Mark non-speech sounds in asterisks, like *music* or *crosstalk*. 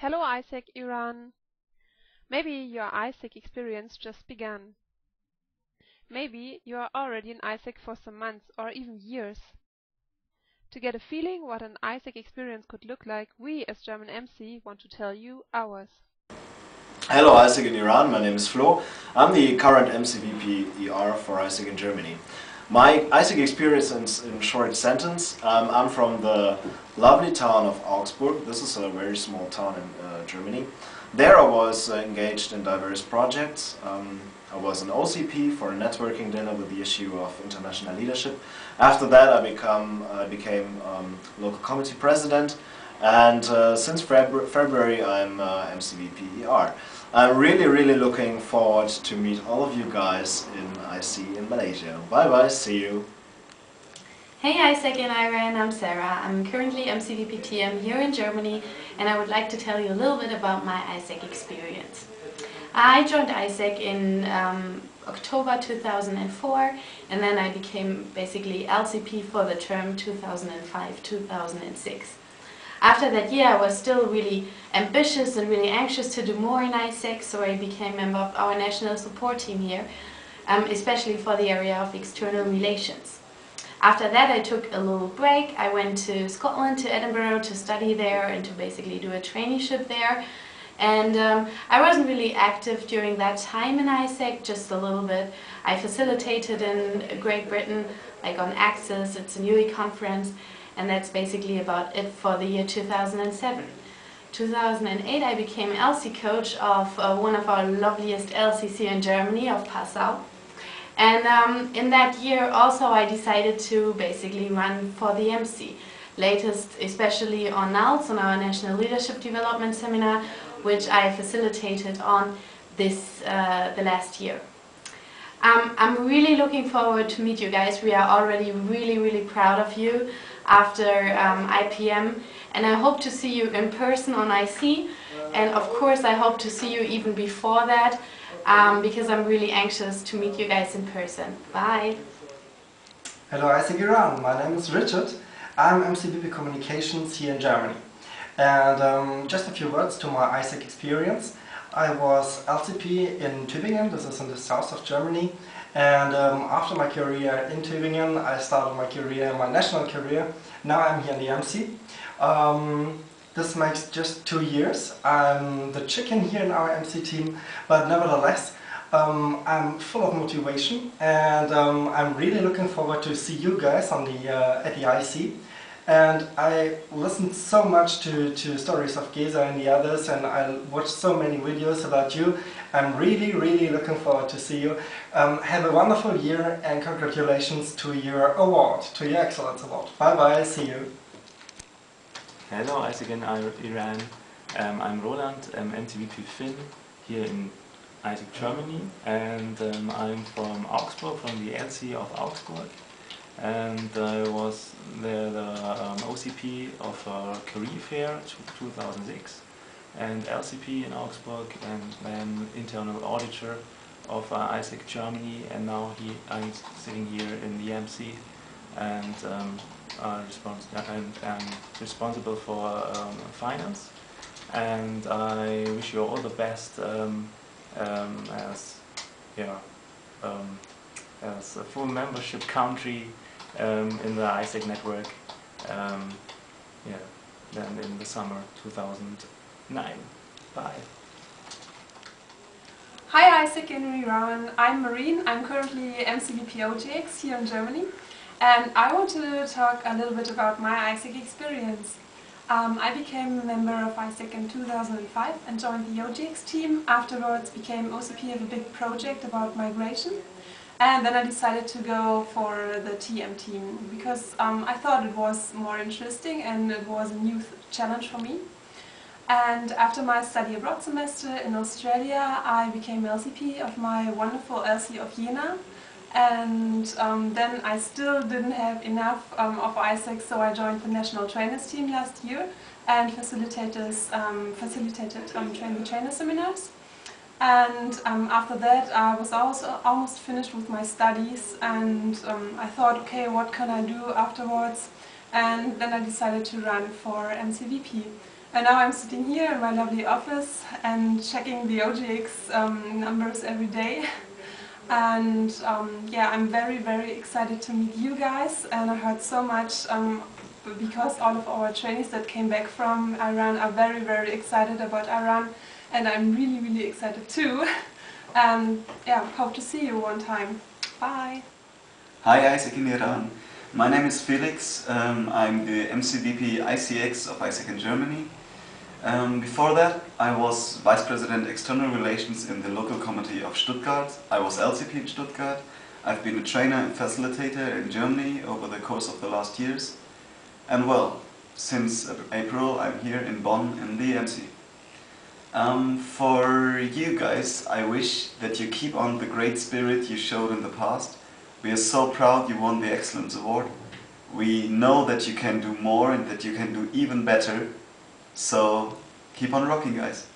Hello AIESEC Iran. Maybe your AIESEC experience just began. Maybe you are already in AIESEC for some months or even years. To get a feeling what an AIESEC experience could look like, we as German MC want to tell you ours. Hello AIESEC in Iran, my name is Flo. I'm the current MCVP ER for AIESEC in Germany. My AIESEC experience in, in short sentence, um, I'm from the lovely town of Augsburg. This is a very small town in uh, Germany. There I was uh, engaged in diverse projects. Um, I was an OCP for a networking dinner with the issue of international leadership. After that I become, uh, became um, local committee president and uh, since Febru February I'm uh, MCVP ER. I'm really, really looking forward to meet all of you guys in IC in Malaysia. Bye bye, see you. Hey AIESEC in Iran, I'm Sarah. I'm currently MCVP TM here in Germany and I would like to tell you a little bit about my AIESEC experience. I joined AIESEC in um, October 2004 and then I became basically LCP for the term 2005-2006. After that year I was still really ambitious and really anxious to do more in AIESEC, so I became member of our national support team here, um, especially for the area of external relations. After that I took a little break, I went to Scotland, to Edinburgh to study there and to basically do a traineeship there. And um, I wasn't really active during that time in AIESEC, just a little bit. I facilitated in Great Britain, like on Access, it's a UE conference, and that's basically about it for the year 2007. 2008 I became LC coach of uh, one of our loveliest LCC in Germany, of Passau. And um, in that year also I decided to basically run for the MC. Latest especially on NALS, on our National Leadership Development Seminar, which I facilitated on this uh, the last year. Um, I'm really looking forward to meet you guys. We are already really, really proud of you after um, IPM and I hope to see you in person on IC and of course I hope to see you even before that um, because I'm really anxious to meet you guys in person. Bye! Hello AIESEC Iran, my name is Richard. I'm MCVP Communications here in Germany. And um, just a few words to my AIESEC experience. I was LCP in Tübingen, this is in the south of Germany, and um, after my career in Tübingen, I started my career, my national career. Now I'm here in the MC. Um, this makes just two years. I'm the chicken here in our MC team, but nevertheless, um, I'm full of motivation and um, I'm really looking forward to see you guys on the uh, at the IC. And I listened so much to, to stories of Geza and the others and I watched so many videos about you. I'm really, really looking forward to see you. Um, have a wonderful year and congratulations to your award, to your Excellence Award. Bye bye, see you. Hello, AIESEC in Iran. Um, I'm Roland, I'm MCVP Finn here in AIESEC Germany and um, I'm from Augsburg, from the LC of Augsburg and I was the, the um, OCP of a career fair 2006 and LCP in Augsburg and then internal auditor of uh, AIESEC Germany and now he, I'm sitting here in the MC and um, uh, respons and, and responsible for um, finance. And I wish you all the best um, um as yeah, um, as a full membership country um, in the AIESEC network um, yeah, then in the summer 2009. Bye. Hi AIESEC in Iran, I'm Marine, I'm currently MCVP OGX here in Germany and I want to talk a little bit about my AIESEC experience. Um, I became a member of AIESEC in 2005 and joined the OGX team, afterwards became OCP of a big project about migration and then I decided to go for the TM team because um, I thought it was more interesting and it was a new challenge for me. And after my study abroad semester in Australia, I became LCP of my wonderful LC of Jena. And um, then I still didn't have enough um, of AIESEC, so I joined the national trainers team last year and facilitated, um, facilitated um, train the trainer seminars. And um, after that I was also almost finished with my studies and um, I thought, okay, what can I do afterwards? And then I decided to run for MCVP. And now I'm sitting here in my lovely office and checking the OGX um, numbers every day. *laughs* And um, yeah, I'm very, very excited to meet you guys. And I heard so much um, because all of our trainees that came back from Iran are very, very excited about Iran. And I'm really, really excited too. And *laughs* yeah, hope to see you one time. Bye. Hi AIESEC in Iran. My name is Felix. Um, I'm the MCVP ICX of AIESEC in Germany. Um, before that, I was Vice President External Relations in the local committee of Stuttgart. I was LCP in Stuttgart. I've been a trainer and facilitator in Germany over the course of the last years. And well, since April, I'm here in Bonn in the EMC. Um, for you guys, I wish that you keep on the great spirit you showed in the past. We are so proud you won the Excellence Award. We know that you can do more and that you can do even better so keep on rocking, guys.